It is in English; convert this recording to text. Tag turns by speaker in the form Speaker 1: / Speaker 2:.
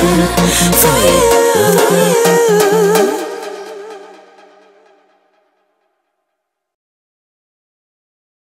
Speaker 1: for you.